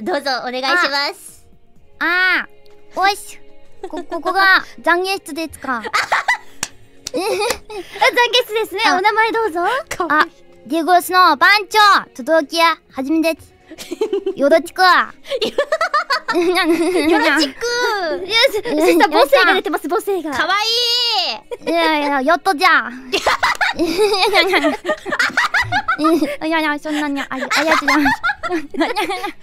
どうぞお願いします。あーおいしこここが懺悔室ですか。あ懺悔室ですね。あお名前どうぞ。あディゴスの番長届きやはじめです。よろしくよろよろしくいやシスター母性が出てます母性が。かわいい。やいややっとじゃん。いやいやそんなにあありありがとうございます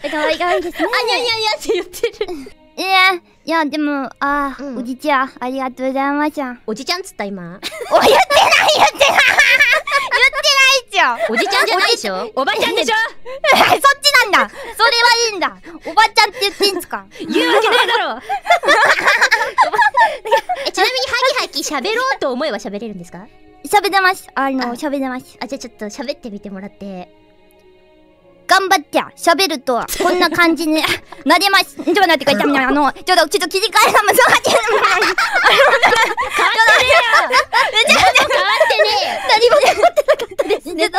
いかわいですね。あにゃにゃにゃって言ってる。いやいやでもあー、うん。おじちゃんありがとうございましたおじちゃんっつった今？お言ってない言ってない。言ってないっすよおじちゃんじゃないでしょ？おばちゃんでしょ？そっちなんだ。それはいいんだ。おばちゃんって言ってんすか？言うわけないだろ。えちなみにハキハキ喋ろうと思えば喋れるんですか？喋れます。あのあ。喋れます。あじゃあちょっと喋ってみてもらって頑張って喋ると こんな感じに なりますちょっと待ってくださいあのちょっとちょっと切り替えが難しい変わってね何も思ってなかったですちょっと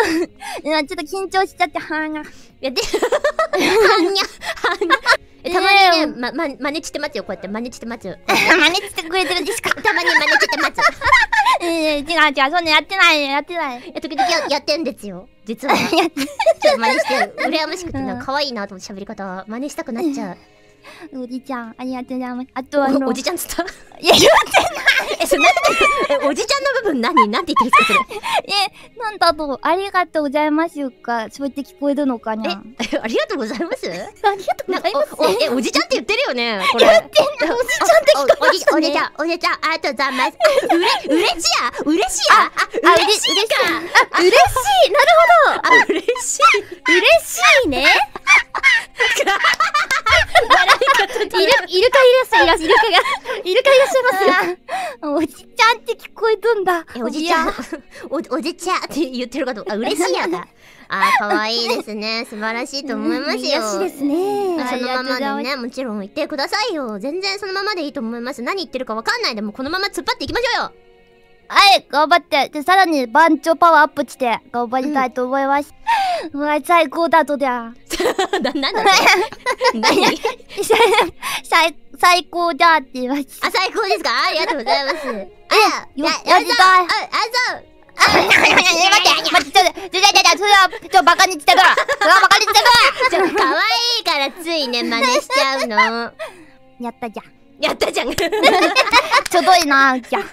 今ちょっと緊張しちゃって鼻がえやってはんにゃはんにゃえたまにね、ま、ま、真似してますよ、こうやって真似してますよ。真似してくれてるんですかたまに真似して違う違うそんなやってないやってないいや、時々や やってんですよ。実は。ち ょやって っと真似して、羨ましくてな、可愛いなと思って喋り方、真似したくなっちゃう。おじちゃんありがとうございます。あとあのおおじちゃんっつった？いや言ってない。え、それ え、おじちゃんの部分何？なんて言ってるんですか、それ？えなんだろう。ありがとうございます。かそうやって聞こえるのかな？え、ありがとうございます？ありがとうございます。え、おじちゃんって言ってるよねこれ。言ってんのおじちゃんって聞こえまおじしたねおじちゃん、おじちゃん、ありがとうございます。あうれ、嬉しいや。嬉しいや。あ、あ嬉しいか。あ嬉し イルカいらっしゃいますイルカがイルカいらっしゃいますおじちゃんって聞こえるんだえ、おじちゃん、お、おじちゃんって言ってるかと、あ、嬉しいやだ。あー、かわいいですね。素晴らしいと思いますよ。癒しですねそのままでね、もちろん言ってくださいよ。全然そのままでいいと思います。何言ってるかわかんないでもこのまま突っ張っていきましょうよ。はい、頑張って。で、さらに番長パワーアップして、頑張りたいと思います。うわ、最高だとだ。な、なんだ何？最、最高だって言いました。あ、最高ですか？ありがとうございます。あ、よや、やりたいあ、あ、そう。あ、待って、待って、ちょ、ちょ、ちょ、ちょ、それは、ちょ、バカにしてるそれはバカにして ちょ、可愛いからついね、真似しちゃうの。るやったじゃん。やったじゃん。ちょどいな、じゃん。